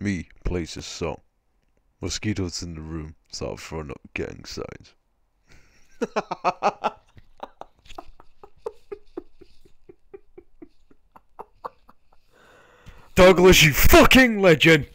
Me plays a song. Mosquitoes in the room start throwing up gang signs. Douglas, you fucking legend!